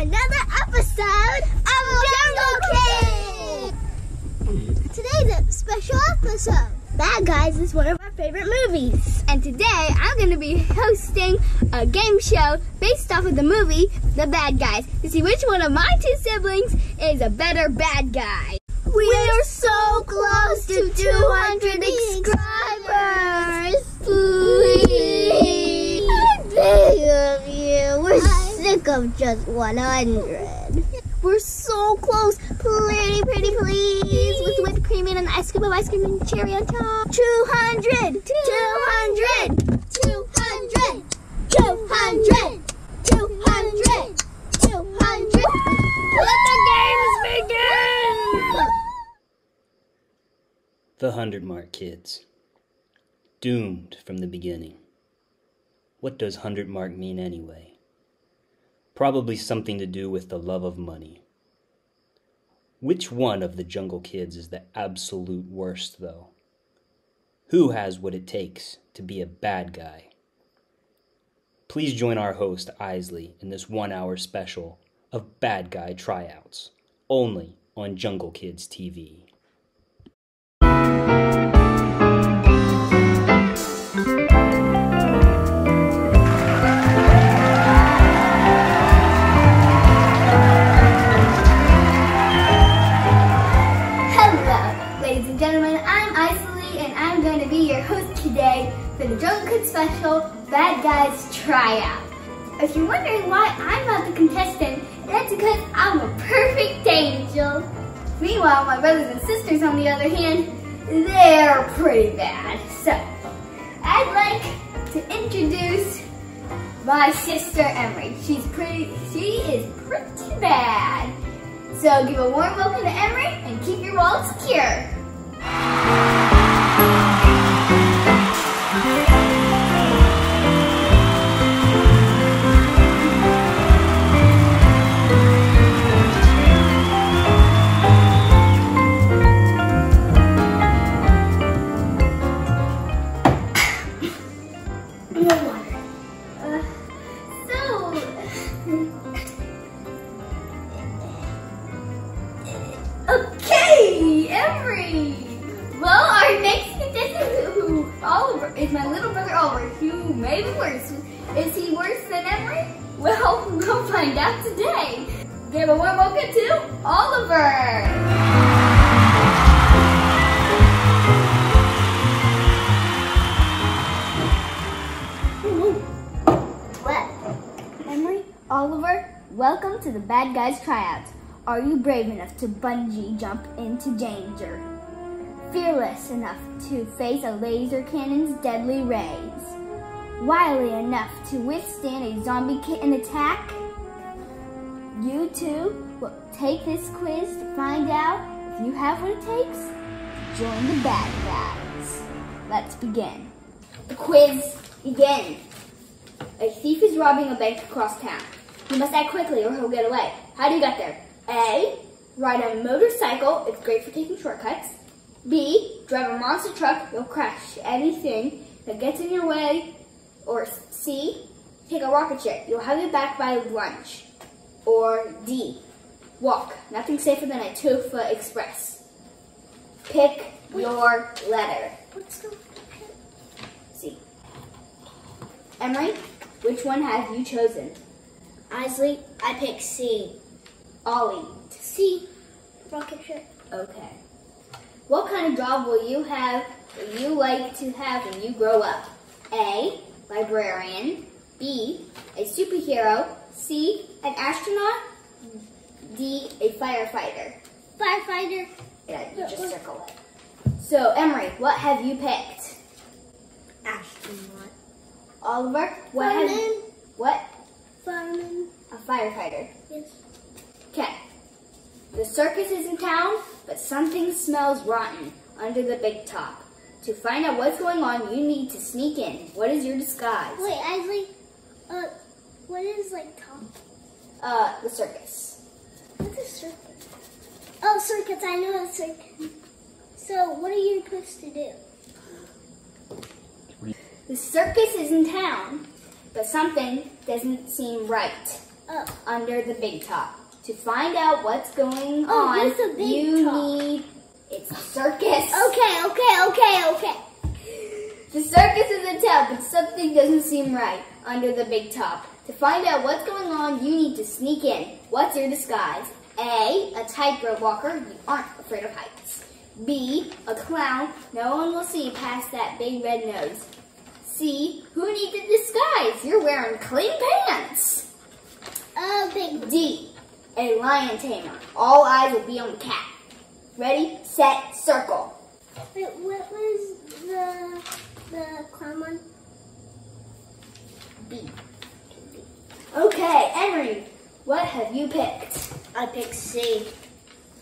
another episode of Jungle Kid. Today's a special episode. Bad Guys is one of our favorite movies. And today I'm going to be hosting a game show based off of the movie The Bad Guys to see which one of my two siblings is a better bad guy. We are so close to 200 subscribers. Please. I beg of you. We're sick of just 100. We're so close. Pretty, pretty, please. With whipped cream and an ice scoop of ice cream and cherry on top. 200. 200. 200. 200. 200. 200. Let the games begin. The Hundertmark Kids. Doomed from the beginning. What does Hundertmark mean anyway? Probably something to do with the love of money. Which one of the Jungle Kids is the absolute worst, though? Who has what it takes to be a bad guy? Please join our host, Isley, in this one hour special of Bad Guy Tryouts, only on Jungle Kids TV. Gentlemen. I'm Isley, and I'm going to be your host today for the Jungle Kid special Bad Guys Tryout. If you're wondering why I'm not the contestant, that's because I'm a perfect angel. Meanwhile, my brothers and sisters, on the other hand, they're pretty bad. So, I'd like to introduce my sister Emery. She's pretty, she is pretty bad. So give a warm welcome to Emery and keep your wallet secure. No Oliver. What? Emery, Oliver, welcome to the Bad Guys Tryouts. Are you brave enough to bungee jump into danger? Fearless enough to face a laser cannon's deadly rays? Wily enough to withstand a zombie kitten attack? You too will take this quiz to find out if you have what it takes to join the bad guys. Let's begin. The quiz begins. A thief is robbing a bank across town. He must act quickly or he'll get away. How do you get there? A. Ride a motorcycle. It's great for taking shortcuts. B. Drive a monster truck. You'll crash anything that gets in your way. Or C. Take a rocket ship. You'll have it back by lunch. Or D. Walk. Nothing safer than a two-foot express. Pick your letter. What's the C. Emery, which one have you chosen? Isley, I pick C. Ollie. C. Rocket ship. Okay. What kind of job will you have will you like to have when you grow up? A. Librarian. B. A superhero. C. An astronaut. D. A firefighter. Firefighter. Yeah, you just circle it. So, Emery, what have you picked? Astronaut. Oliver, what have Fireman. what? Fireman. A firefighter. Yes. Okay. The circus is in town, but something smells rotten under the big top. To find out what's going on, you need to sneak in. What is your disguise? Wait, Isley. Uh, what is like top? Uh, the circus. What's a circus? Oh, circus. I know a circus. So, what are you supposed to do? The circus is in town, but something doesn't seem right. Oh. under the big top. To find out what's going Oh, on, where's the big you top? need it's a circus. Okay, okay, okay, okay. The circus is in town, but something doesn't seem right under the big top. To find out what's going on, you need to sneak in. What's your disguise? A, a tightrope walker. You aren't afraid of heights. B, a clown. No one will see past that big red nose. C, who needs a disguise? You're wearing clean pants. Oh, big. D, a lion tamer. All eyes will be on the cat. Ready, set, circle. Wait, what was the the clown one? B. Okay, Emery, what have you picked? I picked C.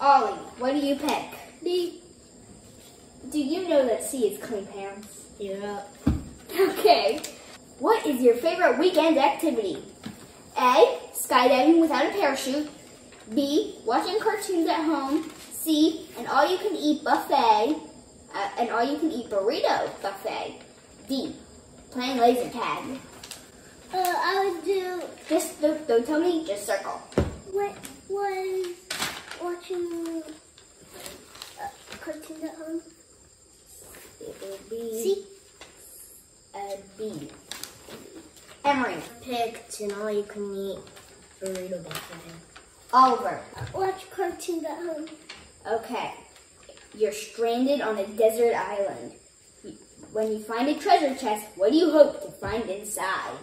Ollie, what do you pick? B. Do you know that C is clean pants? Yeah. Okay. What is your favorite weekend activity? A. Skydiving without a parachute. B. Watching cartoons at home. C. An all-you-can-eat buffet. Uh, an all-you-can-eat burrito buffet. D. Playing laser tag. Uh, I would do. Just don't, don't tell me. Just circle. What was watching uh, cartoons at home? It will be C. a B. Emery. Picked an all-you-can-eat burrito buffet. Oliver. Watch cartoons at home. Okay. You're stranded on a desert island. When you find a treasure chest, what do you hope to find inside?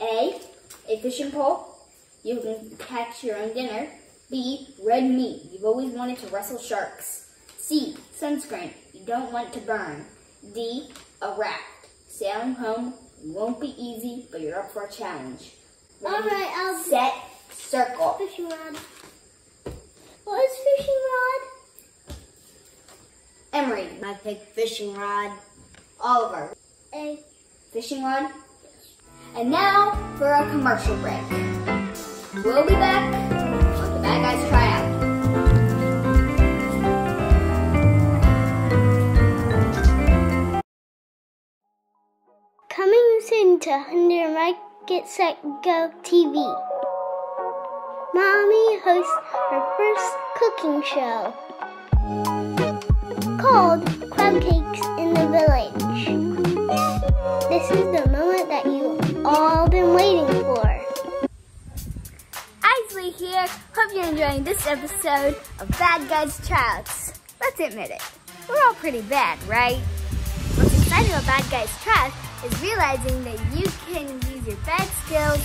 A. A fishing pole. You can catch your own dinner. B. Red meat. You've always wanted to wrestle sharks. C. Sunscreen. You don't want to burn. D. A raft. Sailing home won't be easy, but you're up for a challenge. All right, I'll Set. Circle. fishing rod. What is fishing rod? Emery. I picked fishing rod. Oliver. A. fishing rod. And now for a commercial break. We'll be back on the Bad Guys Tryout. Coming soon to Under Market Set Go TV. Mommy hosts her first cooking show called Crab Cakes in the Village. This is the moment all been waiting for. Isley here. Hope you're enjoying this episode of Bad Guys Tryouts. Let's admit it. We're all pretty bad, right? What's exciting about Bad Guys Tryouts is realizing that you can use your bad skills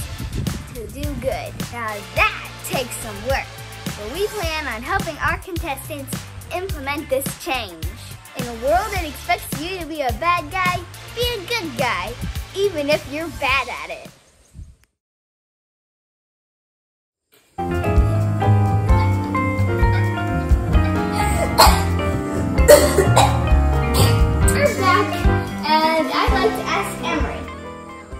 to do good. Now that takes some work, but we plan on helping our contestants implement this change. In a world that expects you to be a bad guy, be a good guy, even if you're bad at it. We're back, and I'd like to ask Emery,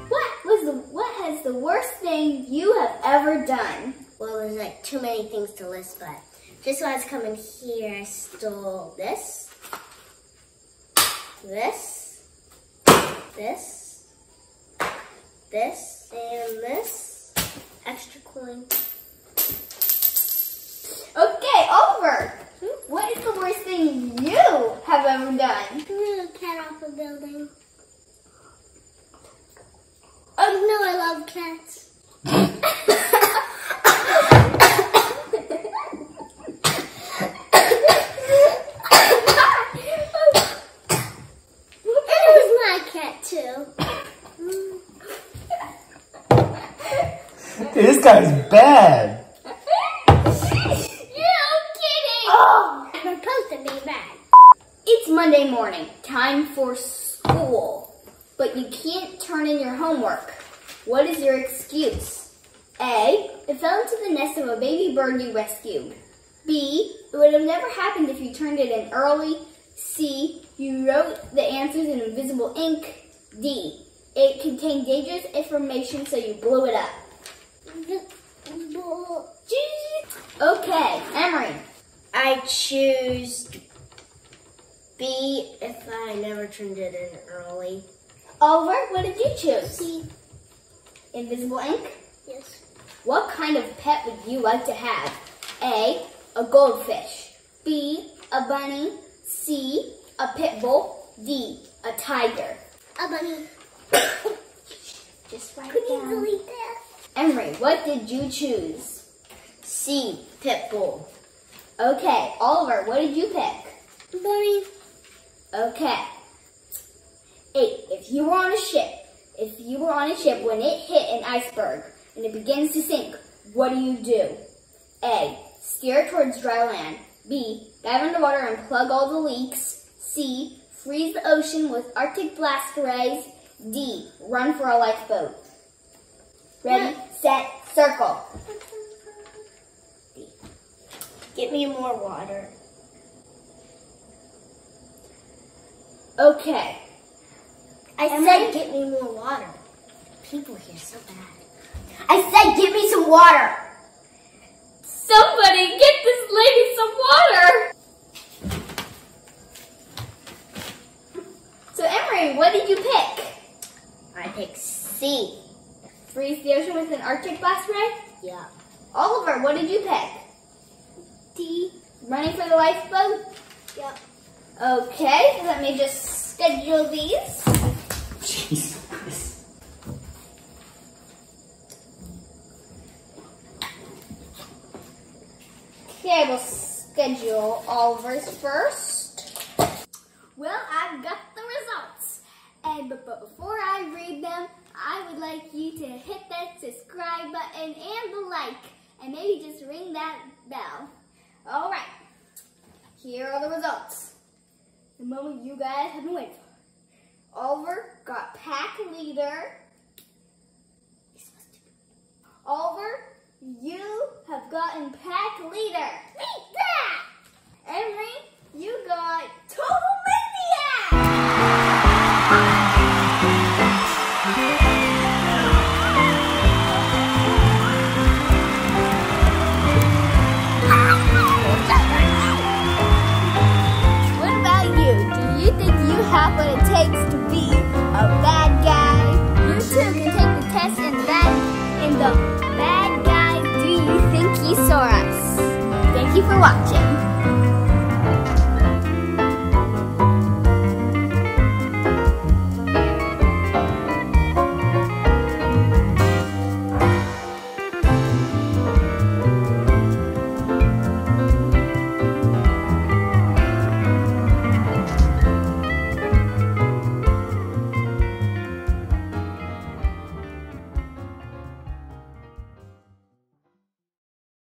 what was the what has the worst thing you have ever done? Well, there's like too many things to list, but just when I was coming here, I stole this, this, this, this, and this. Extra coin. Okay, over. What is the worst thing you have ever done? Threw a cat off a building. Oh, oh no, I love cats. It was my cat too. Dude, this guy's bad. you kidding? Oh, I'm supposed to be bad. It's Monday morning, time for school, but you can't turn in your homework. What is your excuse? A. It fell into the nest of a baby bird you rescued. B. It would have never happened if you turned it in early. C. You wrote the answers in invisible ink. D. It contained dangerous information, so you blew it up. Okay, Emery. I choose B if I never turned it in early. Oliver, what did you choose? C. Invisible ink? Yes. What kind of pet would you like to have? A. A goldfish. B. A bunny. C. A pit bull. D. A tiger. A bunny. Just write Could it you delete that? Emery, what did you choose? C. Pitbull. Okay, Oliver, what did you pick? Bunny. Okay. Eight, if you were on a ship, if you were on a ship when it hit an iceberg and it begins to sink, what do you do? A, steer towards dry land. B, dive underwater and plug all the leaks. C, freeze the ocean with Arctic blast arrays. D, run for a lifeboat. Ready, set, circle. Get me more water. Okay. I said get me more water. People here so bad. I said get me some water. Somebody get this lady some water! So Emery, what did you pick? I picked C. Freeze the ocean with an Arctic blast ray? Yeah. Oliver, what did you pick? D. Running for the lifeboat? Yep. Okay, let me just schedule these. Jesus. Okay, we'll schedule Oliver's first. Well, I've got the results. And but, but before I read them, I would like you to hit that subscribe button and the like, and maybe just ring that bell. All right, here are the results. The moment you guys have been waiting for. Oliver got pack leader. Oliver, you have gotten pack leader. Beat that! Emery, you got total